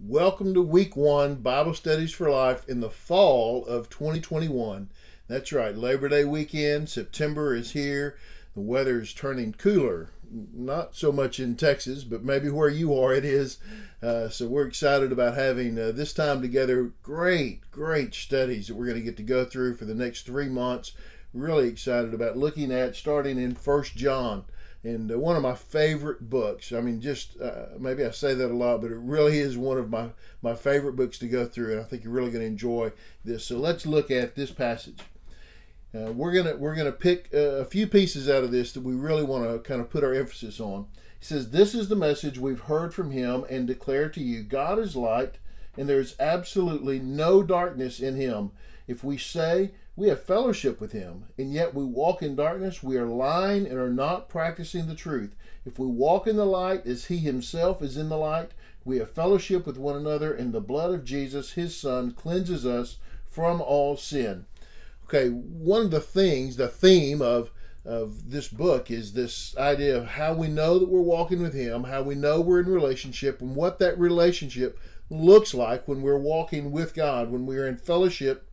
Welcome to week one Bible Studies for Life in the fall of 2021. That's right, Labor Day weekend. September is here. The weather is turning cooler. Not so much in Texas, but maybe where you are it is. Uh, so we're excited about having uh, this time together. Great, great studies that we're going to get to go through for the next three months. Really excited about looking at starting in First John and uh, one of my favorite books. I mean, just uh, maybe I say that a lot, but it really is one of my my favorite books to go through, and I think you're really going to enjoy this. So let's look at this passage. Uh, we're gonna we're gonna pick uh, a few pieces out of this that we really want to kind of put our emphasis on. He says, "This is the message we've heard from Him and declare to you: God is light, and there is absolutely no darkness in Him. If we say we have fellowship with him, and yet we walk in darkness, we are lying and are not practicing the truth. If we walk in the light as he himself is in the light, we have fellowship with one another, and the blood of Jesus, his son, cleanses us from all sin. Okay, one of the things, the theme of of this book is this idea of how we know that we're walking with him, how we know we're in relationship, and what that relationship looks like when we're walking with God, when we're in fellowship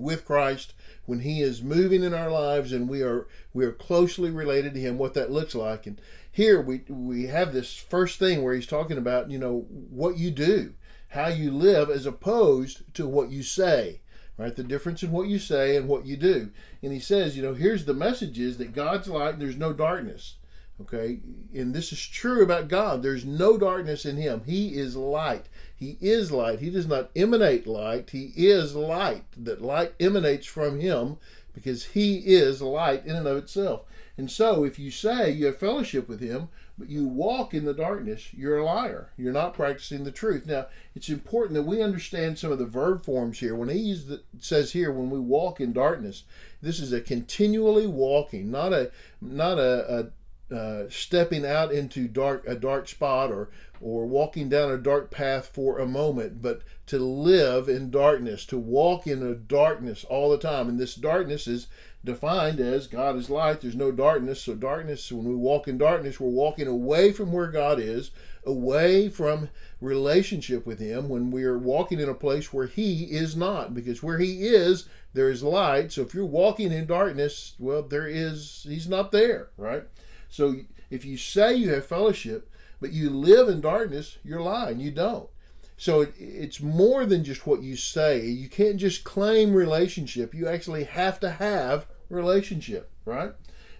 with Christ, when He is moving in our lives and we are we are closely related to Him, what that looks like. And here we we have this first thing where He's talking about you know what you do, how you live, as opposed to what you say. Right, the difference in what you say and what you do. And he says, you know, here's the message is that God's light, there's no darkness. Okay, and this is true about God. There's no darkness in Him. He is light. He is light. He does not emanate light. He is light. That light emanates from Him because He is light in and of itself. And so, if you say you have fellowship with Him, but you walk in the darkness, you're a liar. You're not practicing the truth. Now, it's important that we understand some of the verb forms here. When he says here, when we walk in darkness, this is a continually walking, not a not a, a uh, stepping out into dark a dark spot or or walking down a dark path for a moment, but to live in darkness, to walk in a darkness all the time. And this darkness is defined as God is light. There's no darkness. So darkness, when we walk in darkness, we're walking away from where God is, away from relationship with Him. When we're walking in a place where He is not, because where He is, there is light. So if you're walking in darkness, well, there is He's not there, right? So if you say you have fellowship, but you live in darkness, you're lying. You don't. So it, it's more than just what you say. You can't just claim relationship. You actually have to have relationship, right?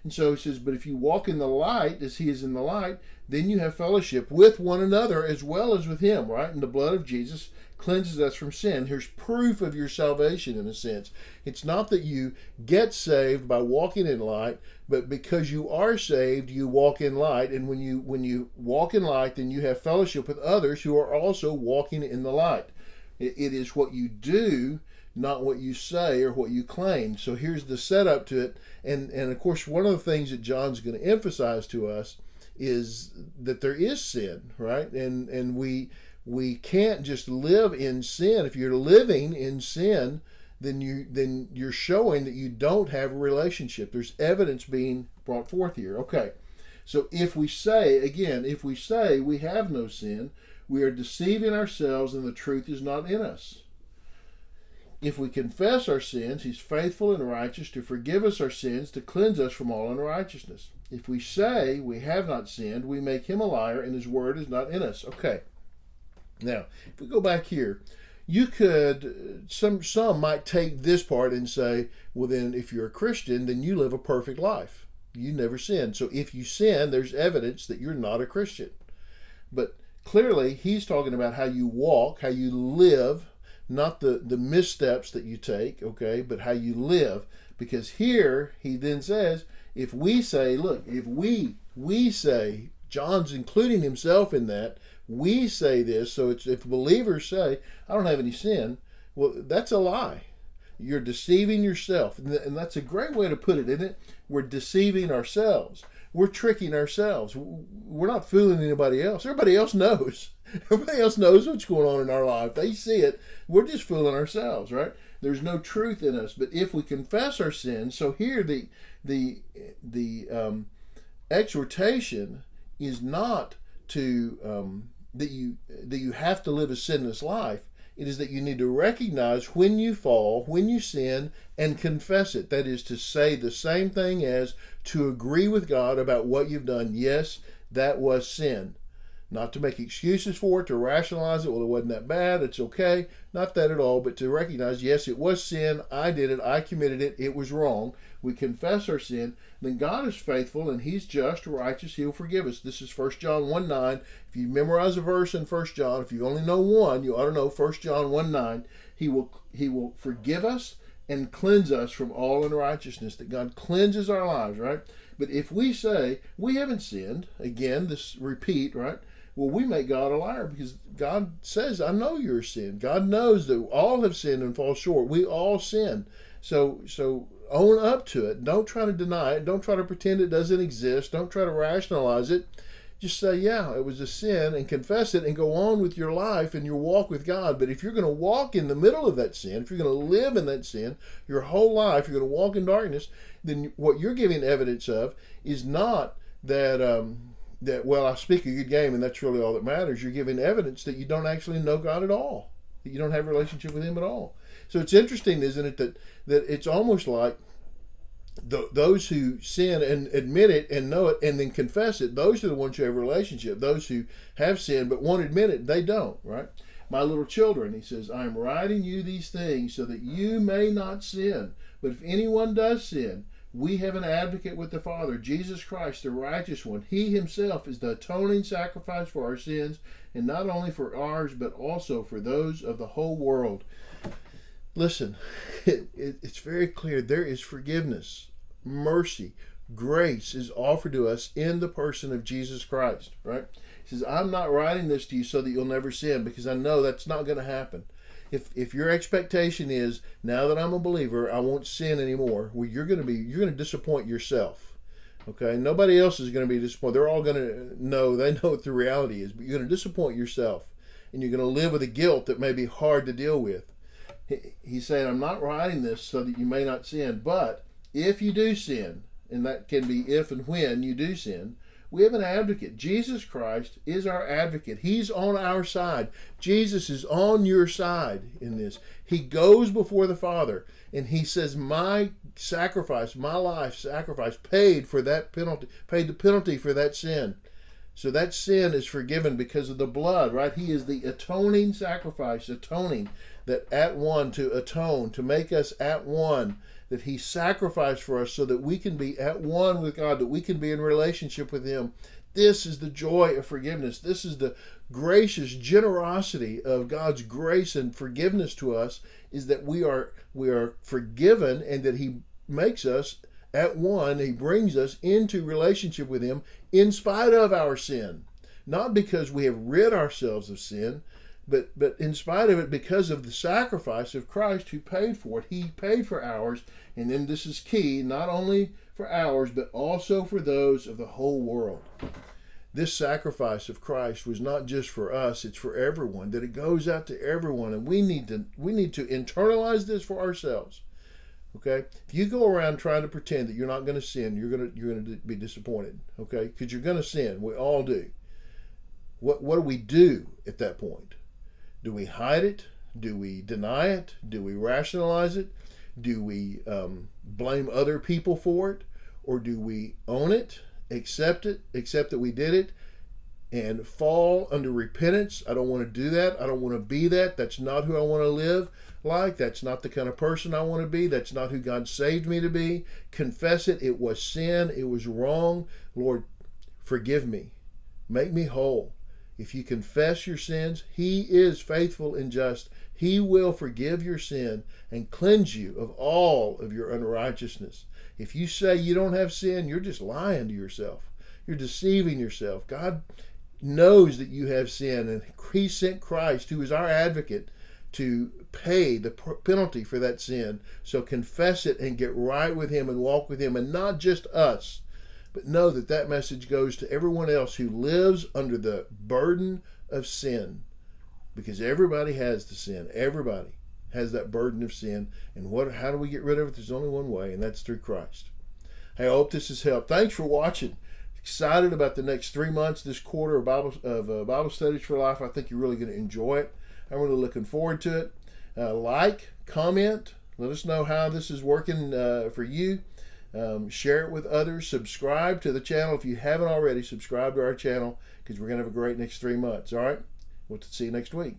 And so he says, But if you walk in the light as he is in the light, then you have fellowship with one another as well as with him, right? And the blood of Jesus cleanses us from sin. Here's proof of your salvation in a sense. It's not that you get saved by walking in light, but because you are saved, you walk in light. And when you when you walk in light, then you have fellowship with others who are also walking in the light. it, it is what you do not what you say or what you claim. So here's the setup to it. And and of course one of the things that John's going to emphasize to us is that there is sin, right? And and we we can't just live in sin. If you're living in sin, then you then you're showing that you don't have a relationship. There's evidence being brought forth here. Okay. So if we say again, if we say we have no sin, we are deceiving ourselves and the truth is not in us. If we confess our sins, he's faithful and righteous to forgive us our sins, to cleanse us from all unrighteousness. If we say we have not sinned, we make him a liar and his word is not in us. Okay. Now, if we go back here, you could some some might take this part and say, well then if you're a Christian, then you live a perfect life. You never sin. So if you sin, there's evidence that you're not a Christian. But clearly he's talking about how you walk, how you live, not the, the missteps that you take, okay, but how you live. Because here he then says, if we say, look, if we we say, John's including himself in that, we say this, so it's if believers say, I don't have any sin, well, that's a lie. You're deceiving yourself. And that's a great way to put it, isn't it? We're deceiving ourselves. We're tricking ourselves. We're not fooling anybody else. Everybody else knows. Everybody else knows what's going on in our life. They see it. We're just fooling ourselves, right? There's no truth in us. But if we confess our sins, so here the the the um, exhortation is not to um, that you that you have to live a sinless life. It is that you need to recognize when you fall, when you sin, and confess it. That is to say the same thing as to agree with God about what you've done. Yes, that was sin. Not to make excuses for it, to rationalize it. Well, it wasn't that bad. It's okay. Not that at all, but to recognize, yes, it was sin. I did it. I committed it. It was wrong. We confess our sin. Then God is faithful and He's just, righteous. He'll forgive us. This is 1 John 1 9. If you memorize a verse in 1 John, if you only know one, you ought to know 1 John 1 9. He will, he will forgive us and cleanse us from all unrighteousness. That God cleanses our lives, right? But if we say we haven't sinned, again, this repeat, right? Well, we make God a liar because God says, I know your sin. God knows that all have sinned and fall short. We all sin. So, so own up to it. Don't try to deny it. Don't try to pretend it doesn't exist. Don't try to rationalize it. Just say, yeah, it was a sin and confess it and go on with your life and your walk with God. But if you're going to walk in the middle of that sin, if you're going to live in that sin your whole life, you're going to walk in darkness, then what you're giving evidence of is not that um, that well I speak a good game and that's really all that matters. You're giving evidence that you don't actually know God at all. That you don't have a relationship with Him at all. So it's interesting, isn't it, that that it's almost like the, those who sin and admit it and know it and then confess it, those are the ones who have a relationship. Those who have sinned but won't admit it, they don't, right? My little children, he says, I am writing you these things so that you may not sin. But if anyone does sin, we have an advocate with the Father, Jesus Christ, the righteous one. He himself is the atoning sacrifice for our sins, and not only for ours, but also for those of the whole world. Listen, it, it, it's very clear there is forgiveness, mercy, grace is offered to us in the person of Jesus Christ, right? He says, I'm not writing this to you so that you'll never sin because I know that's not going to happen if if your expectation is now that I'm a believer, I won't sin anymore, well, you're going to be you're going to disappoint yourself. Okay, nobody else is going to be disappointed. They're all going to know they know what the reality is, but you're going to disappoint yourself, and you're going to live with a guilt that may be hard to deal with. He, He's saying, "I'm not writing this so that you may not sin, but if you do sin, and that can be if and when you do sin." We have an advocate. Jesus Christ is our advocate. He's on our side. Jesus is on your side in this. He goes before the Father and he says, My sacrifice, my life sacrifice paid for that penalty, paid the penalty for that sin. So that sin is forgiven because of the blood, right? He is the atoning sacrifice, atoning that at one to atone, to make us at one that he sacrificed for us so that we can be at one with God, that we can be in relationship with him. This is the joy of forgiveness. This is the gracious generosity of God's grace and forgiveness to us is that we are we are forgiven and that he makes us at one, he brings us into relationship with him in spite of our sin. Not because we have rid ourselves of sin, but but in spite of it because of the sacrifice of Christ who paid for it. He paid for ours. And then this is key not only for ours but also for those of the whole world. This sacrifice of Christ was not just for us. It's for everyone that it goes out to everyone. And we need to we need to internalize this for ourselves okay if you go around trying to pretend that you're not going to sin you're going to you're going to be disappointed okay because you're going to sin we all do what what do we do at that point do we hide it? Do we deny it? Do we rationalize it? Do we um, blame other people for it? Or do we own it, accept it, accept that we did it, and fall under repentance? I don't want to do that. I don't want to be that. That's not who I want to live like. That's not the kind of person I want to be. That's not who God saved me to be. Confess it. It was sin. It was wrong. Lord, forgive me. Make me whole. If you confess your sins, He is faithful and just. He will forgive your sin and cleanse you of all of your unrighteousness. If you say you don't have sin, you're just lying to yourself. You're deceiving yourself. God knows that you have sin, and He sent Christ, who is our advocate, to pay the penalty for that sin. So confess it and get right with Him and walk with Him, and not just us but know that that message goes to everyone else who lives under the burden of sin. Because everybody has the sin. Everybody has that burden of sin. And what how do we get rid of it? There's only one way, and that's through Christ. Hey, I hope this has helped. Thanks for watching. Excited about the next three months, this quarter of Bible of uh, Bible studies for life. I think you're really going to enjoy it. I'm really looking forward to it. Uh, like, comment, let us know how this is working uh, for you. Um, share it with others. Subscribe to the channel if you haven't already. Subscribe to our channel because we're going to have a great next three months. All right. We'll see you next week.